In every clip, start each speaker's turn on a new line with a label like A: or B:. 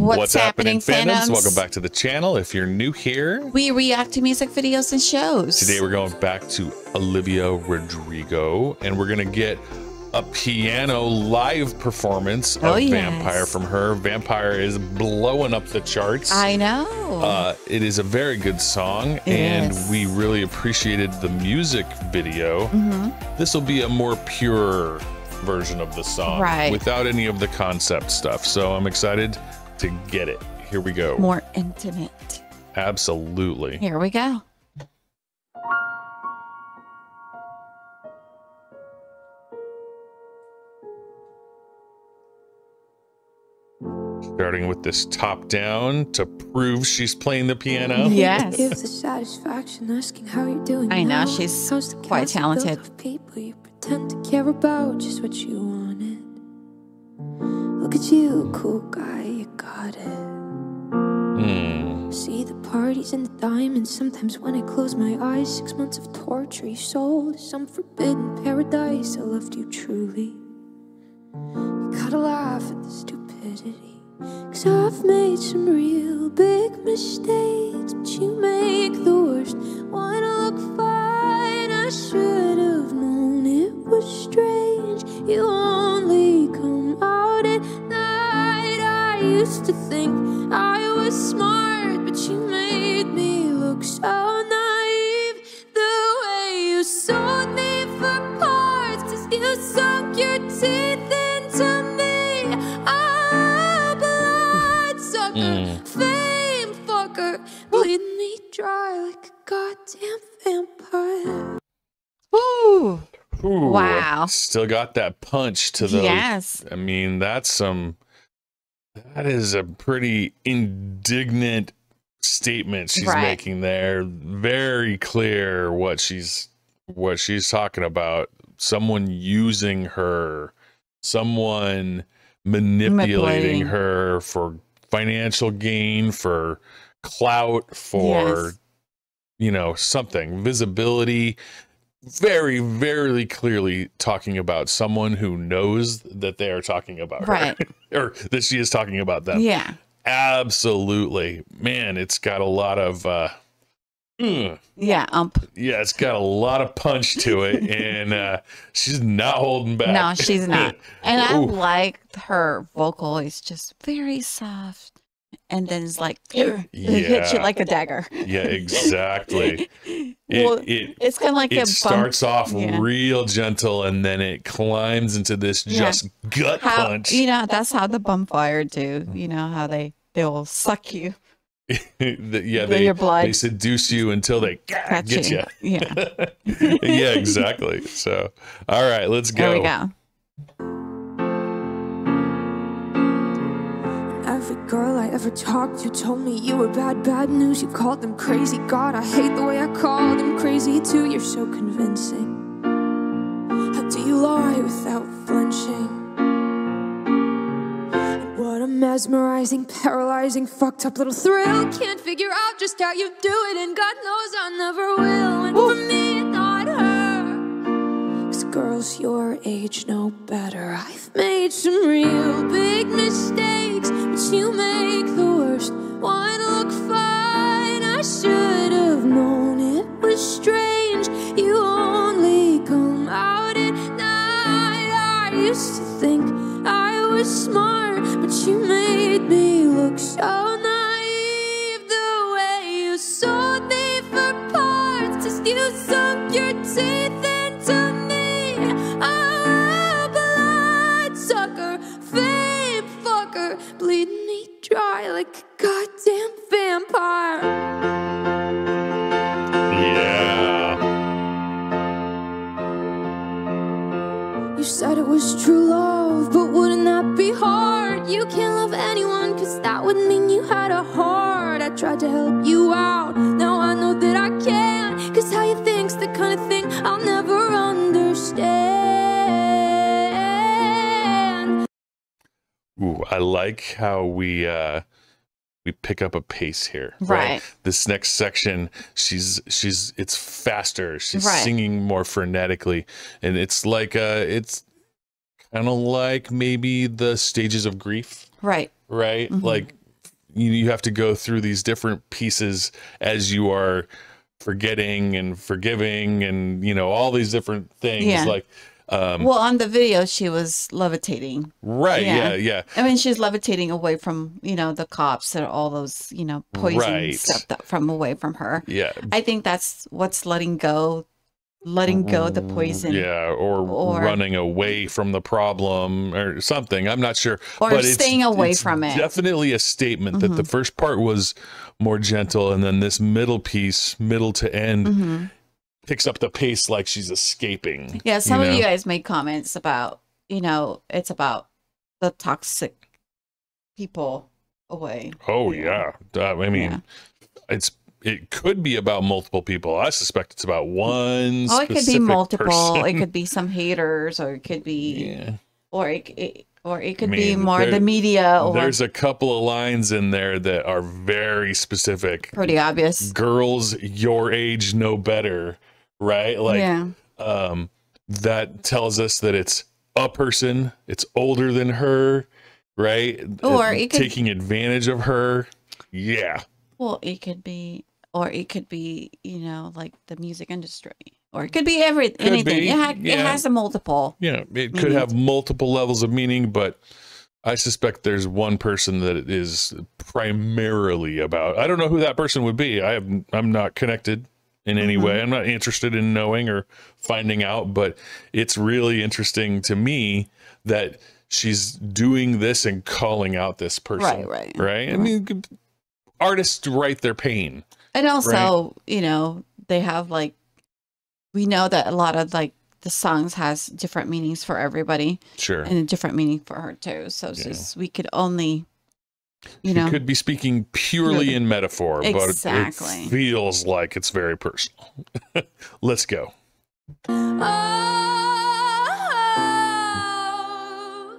A: What's, happening, fandoms?
B: Welcome back to the channel. If you're new here,
A: We react to music videos and shows.
B: today we're going back to Olivia Rodrigo and we're going to get a piano live performance of
A: Oh, yes.
B: Vampire from her. Vampire is blowing up the charts.
A: I know.
B: Uh, it is a very good song,
A: It
B: and
A: is.
B: we really appreciated the music video.
A: Mm-hmm.
B: This will be a more pure version of the song,
A: Right.
B: without any of the concept stuff. So I'm excited to get it. Here we go.
A: More intimate.
B: Absolutely.
A: Here we go.
B: Starting with this top down to prove she's playing the piano.
A: Yes.
C: Gives the satisfaction asking how you're doing.
A: I know, she's
C: How's
A: quite talented.
C: People you pretend to care about just what you wanted. Look at you, cool guy, you got it.
B: Hmm.
C: See the parties and the diamonds. Sometimes when I close my eyes, six months of torture you sold to some forbidden paradise. I loved you truly. You gotta laugh at the stupidity. Cause I've made some real big mistakes, but you make the worst one look fine. I should have known it was strange. You used to think I was smart, but you made me look so naive. The way you sold me for parts, cause you sunk your teeth into me. Oh, bloodsucker,
B: Mm.
C: fame fucker, bleeding me dry like a goddamn vampire.
A: Woo.
B: Ooh,
A: Wow.
B: Still got that punch to the.
A: Yes.
B: I mean, that's some. That is a pretty indignant statement she's
A: Right.
B: making there. Very clear what she's what she's talking about. Someone using her, someone manipulating
A: Manipulating.
B: her for financial gain, for clout, for
A: Yes.
B: you know something visibility very very clearly talking about someone who knows that they are talking about
A: Right.
B: her or that she is talking about them
A: Yeah.
B: absolutely man it's got a lot of uh mm,
A: Yeah. Ump.
B: yeah it's got a lot of punch to it and uh she's not holding back
A: No, she's not. And I like her vocal is just very soft. And then it's like it hits you like a dagger.
B: yeah exactly it,
A: well,
B: it
A: it's kind of like a
B: it
A: bump.
B: starts off
A: yeah.
B: real gentle and then it climbs into this
A: Yeah.
B: just gut
A: how
B: punch
A: you know that's how the bonfire do. You know how they they will suck you,
B: The- yeah, they,
A: your blood.
B: they seduce you until they
A: catch
B: get
A: you.
B: you.
A: Yeah.
B: yeah, exactly. So, all right, let's go.
A: There we go.
C: Girl I ever talked to told me you were bad, bad news. You called them crazy. God, I hate the way I called them crazy too. You're so convincing. How do you lie without flinching? What a mesmerizing, paralyzing, fucked up little thrill. Can't figure out just how you do it, and God knows I never will. And for me, girls your age know better. I've made some real big mistakes, but you make the worst one look fine. I should have known it was strange. You only come out at night. I used to think I was smart, but you made me look so naive. Vampire.
B: Yeah.
C: You said it was true love, but wouldn't that be hard? You can't love anyone, cause that would mean you had a heart. I tried to help you out, now I know that I can't. Cause how you think's the kind of thing I'll never understand.
B: Ooh, I like how we uh we pick up a pace here.
A: Right.
B: This next section, she's she's it's faster. She's
A: Right.
B: singing more frenetically, and it's like uh it's kind of like maybe the stages of grief,
A: Right.
B: right?
A: Mhm.
B: Like you, you have to go through these different pieces as you are forgetting and forgiving and you know all these different things
A: Yeah.
B: like um
A: Well, on the video, she was levitating.
B: right
A: yeah.
B: yeah yeah
A: I mean, she's levitating away from you know the cops and all those you know poison
B: Right.
A: stuff that from away from her.
B: yeah
A: I think that's what's letting go, letting go the poison,
B: yeah or,
A: Or-
B: running away from the problem or something i'm not sure
A: or
B: but it's-
A: staying away
B: it's
A: from it.
B: definitely a statement that the first part was more gentle and then this middle piece middle to end
A: hmm
B: picks up the pace like she's escaping
A: Yeah, some
B: you
A: of you guys made comments about you know it's about the toxic people away.
B: oh
A: Yeah.
B: yeah, i mean
A: Yeah.
B: it's it could be about multiple people i suspect it's about one
A: Oh, it could be multiple.
B: person.
A: It could be some haters, or it could be,
B: yeah
A: or it, it or it could
B: mean,
A: be more
B: there-
A: the media, or
B: there's a couple of lines in there that are very specific
A: pretty obvious.
B: girls your age know better right? Like
A: yeah,
B: um that tells us that it's a person it's older than her right?
A: Or
B: Uh,
A: it could-
B: taking advantage of her. Yeah.
A: Well, it could be, or it could be, you know, like the music industry, or it could be every anything.
B: be,
A: It, ha- it has a multiple.
B: yeah it could have multiple levels of meaning but i suspect there's one person that it is primarily about i don't know who that person would be. I have i'm not connected in any
A: Mhm.
B: way i'm not interested in knowing or finding out but it's really interesting to me that she's doing this and calling out this person
A: Right, right,
B: right i mean artists write their pain
A: And also, you know, they have like we know that a lot of like the songs has different meanings for everybody
B: sure
A: and a different meaning for her too. So it's
B: Yeah.
A: just we could only you
B: She
A: know
B: could be speaking purely
A: Yeah.
B: in metaphor, but it-
A: Exactly.
B: it feels like it's very personal. Let's go.
C: Oh,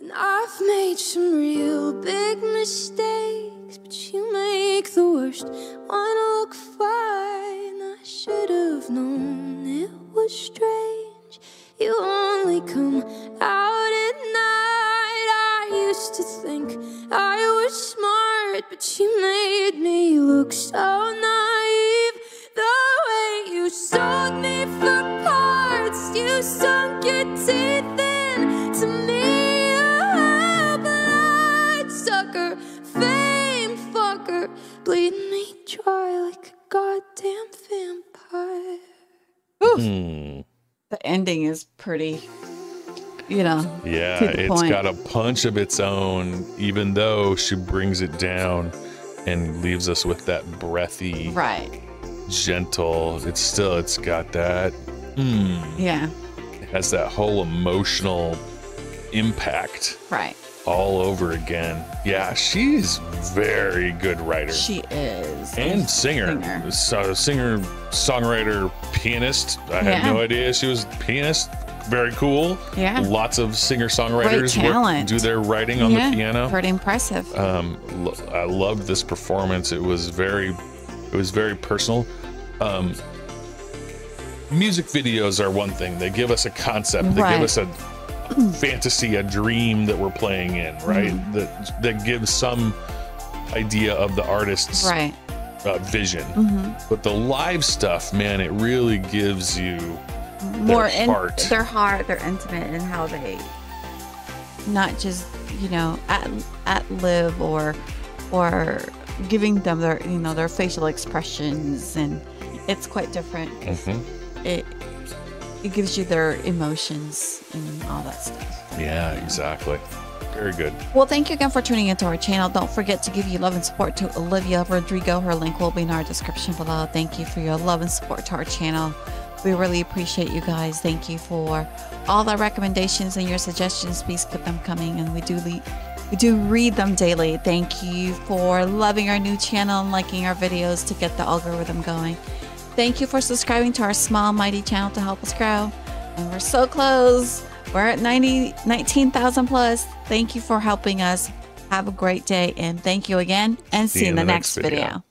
C: and I've made some real big mistakes, but you make the worst one look fine. I should have known it was strange. You only come look so naive. The way you sold me for parts, you sunk your teeth into me. A blind sucker, fame fucker, bleed me dry like a goddamn vampire.
B: Hmm.
A: the ending is pretty you know
B: Yeah,
A: To the
B: it's
A: point.
B: got a punch of its own, even though she brings it down and leaves us with that breathy,
A: right.
B: gentle. It's still, it's got that. Hmm.
A: Yeah,
B: It has that whole emotional impact
A: right.
B: all over again. Yeah, she's very good writer.
A: She is.
B: and singer,
A: Singer.
B: So, singer, songwriter, pianist. I
A: Yeah.
B: had no idea she was a pianist. Very cool.
A: Yeah.
B: Lots of singer songwriters do their writing on
A: yeah,
B: the piano.
A: Pretty impressive.
B: Um, lo- I loved this performance. It was very, it was very personal. Um, music videos are one thing. They give us a concept. They
A: Right.
B: give us a fantasy, a dream that we're playing in, right?
A: Mm-hmm.
B: That that gives some idea of the artist's
A: right.
B: uh, vision.
A: hmm
B: But the live stuff, man, it really gives you
A: More in
B: heart.
A: their heart, their intimate, and how they not just you know at at live or or giving them their you know their facial expressions and it's quite different
B: Mhm.
A: it it gives you their emotions and all that stuff.
B: Yeah, exactly. Very good.
A: Well, thank you again for tuning into our channel. Don't forget to give your love and support to Olivia Rodrigo. Her link will be in our description below. Thank you for your love and support to our channel. We really appreciate you guys. Thank you for all the recommendations and your suggestions. Please keep them coming, and we do le- we do read them daily. Thank you for loving our new channel and liking our videos to get the algorithm going. Thank you for subscribing to our small mighty channel to help us grow. And we're so close. We're at 90, 19,000 plus. Thank you for helping us. Have a great day and thank you again and see, you in the next video.